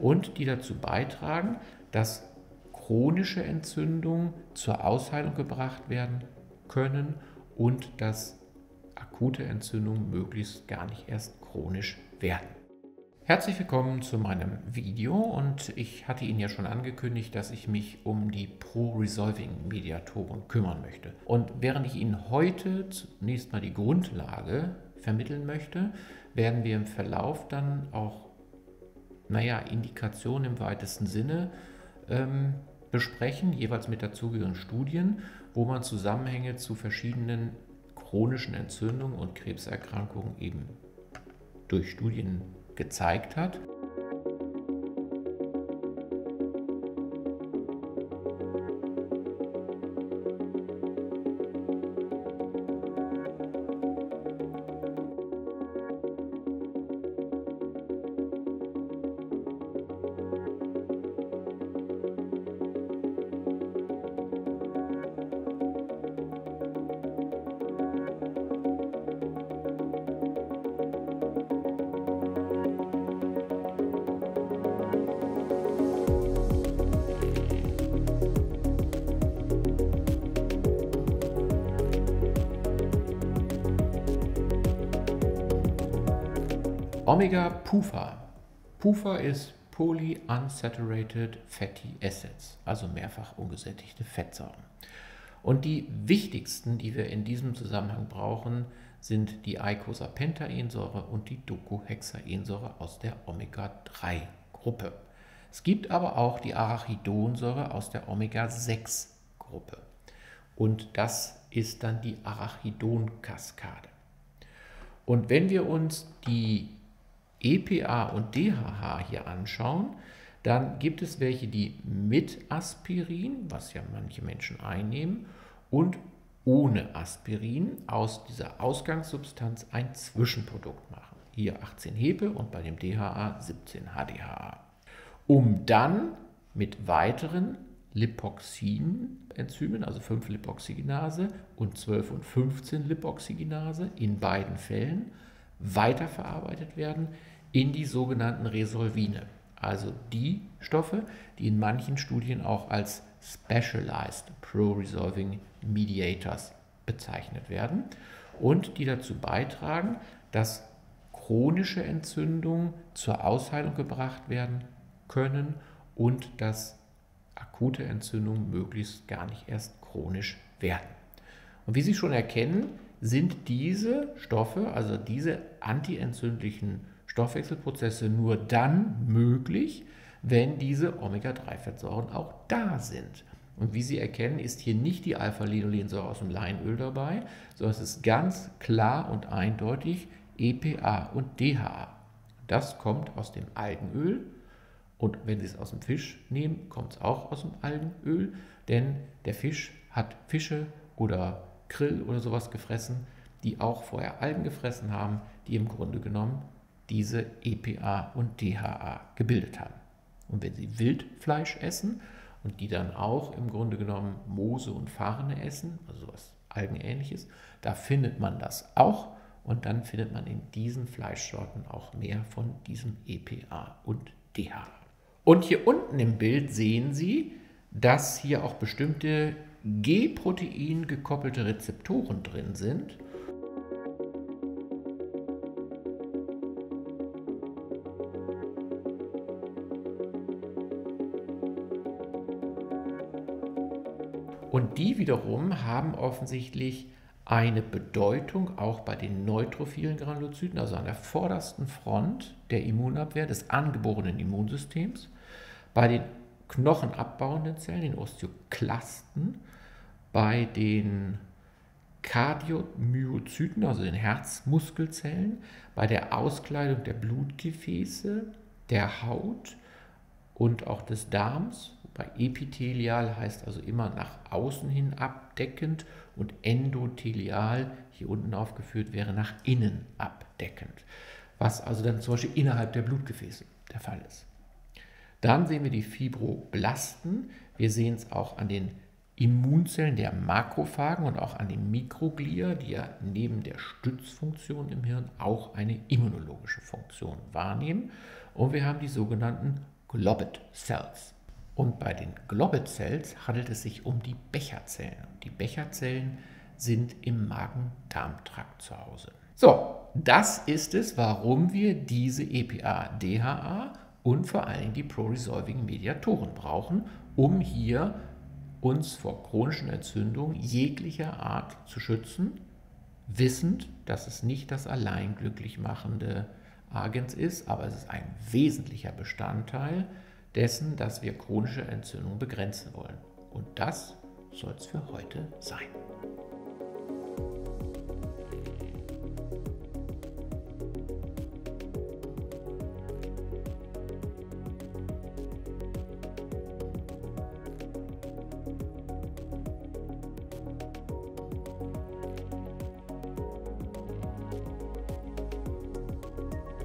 und die dazu beitragen, dass chronische Entzündungen zur Ausheilung gebracht werden können und dass akute Entzündungen möglichst gar nicht erst chronisch werden. Herzlich willkommen zu meinem Video und ich hatte Ihnen ja schon angekündigt, dass ich mich um die Pro-Resolving-Mediatoren kümmern möchte. Und während ich Ihnen heute zunächst mal die Grundlage vermitteln möchte, werden wir im Verlauf dann auch, naja, Indikationen im weitesten Sinne ähm, besprechen, jeweils mit dazugehörigen Studien, wo man Zusammenhänge zu verschiedenen chronischen Entzündungen und Krebserkrankungen eben durch Studien gezeigt hat. Omega-PUFA. PUFA ist Polyunsaturated Fatty Acids, also mehrfach ungesättigte Fettsäuren. Und die wichtigsten, die wir in diesem Zusammenhang brauchen, sind die Eicosapentaensäure und die Docosahexaensäure aus der Omega-3-Gruppe. Es gibt aber auch die Arachidonsäure aus der Omega-6-Gruppe. Und das ist dann die Arachidonkaskade. Und wenn wir uns die EPA und DHH hier anschauen, dann gibt es welche, die mit Aspirin, was ja manche Menschen einnehmen, und ohne Aspirin aus dieser Ausgangssubstanz ein Zwischenprodukt machen. Hier 18 Hepe und bei dem DHA 17 HDHA. Um dann mit weiteren Lipoxin-Enzymen, also 5 Lipoxygenase und 12 und 15 Lipoxygenase in beiden Fällen weiterverarbeitet werden in die sogenannten Resolvine, also die Stoffe, die in manchen Studien auch als Specialized Pro-Resolving Mediators bezeichnet werden und die dazu beitragen, dass chronische Entzündungen zur Ausheilung gebracht werden können und dass akute Entzündungen möglichst gar nicht erst chronisch werden. Und wie Sie schon erkennen, sind diese Stoffe, also diese antientzündlichen Stoffwechselprozesse nur dann möglich, wenn diese Omega-3-Fettsäuren auch da sind. Und wie Sie erkennen, ist hier nicht die Alpha-Linolensäure aus dem Leinöl dabei, sondern es ist ganz klar und eindeutig EPA und DHA. Das kommt aus dem Algenöl und wenn Sie es aus dem Fisch nehmen, kommt es auch aus dem Algenöl, denn der Fisch hat Fische oder Krill oder sowas gefressen, die auch vorher Algen gefressen haben, die im Grunde genommen diese EPA und DHA gebildet haben. Und wenn Sie Wildfleisch essen und die dann auch im Grunde genommen Moose und Farne essen, also was Algenähnliches, da findet man das auch und dann findet man in diesen Fleischsorten auch mehr von diesem EPA und DHA. Und hier unten im Bild sehen Sie, dass hier auch bestimmte G-Protein gekoppelte Rezeptoren drin sind. Und die wiederum haben offensichtlich eine Bedeutung auch bei den neutrophilen Granulozyten, also an der vordersten Front der Immunabwehr des angeborenen Immunsystems, bei den knochenabbauenden Zellen, den Osteoklasten, bei den Kardiomyozyten, also den Herzmuskelzellen, bei der Auskleidung der Blutgefäße, der Haut und auch des Darms. Bei epithelial heißt also immer nach außen hin abdeckend und endothelial, hier unten aufgeführt, wäre nach innen abdeckend, was also dann zum Beispiel innerhalb der Blutgefäße der Fall ist. Dann sehen wir die Fibroblasten. Wir sehen es auch an den Immunzellen der Makrophagen und auch an den Mikroglia, die ja neben der Stützfunktion im Hirn auch eine immunologische Funktion wahrnehmen. Und wir haben die sogenannten Globet Cells. Und bei den Globet Cells handelt es sich um die Becherzellen. Die Becherzellen sind im Magen-Darm-Trakt zu Hause. So, das ist es, warum wir diese EPA-DHA und vor Dingen die Pro-Resolving Mediatoren brauchen, um hier uns vor chronischen Entzündungen jeglicher Art zu schützen, wissend, dass es nicht das allein glücklich machende Agens ist, aber es ist ein wesentlicher Bestandteil dessen, dass wir chronische Entzündung begrenzen wollen. Und das soll es für heute sein.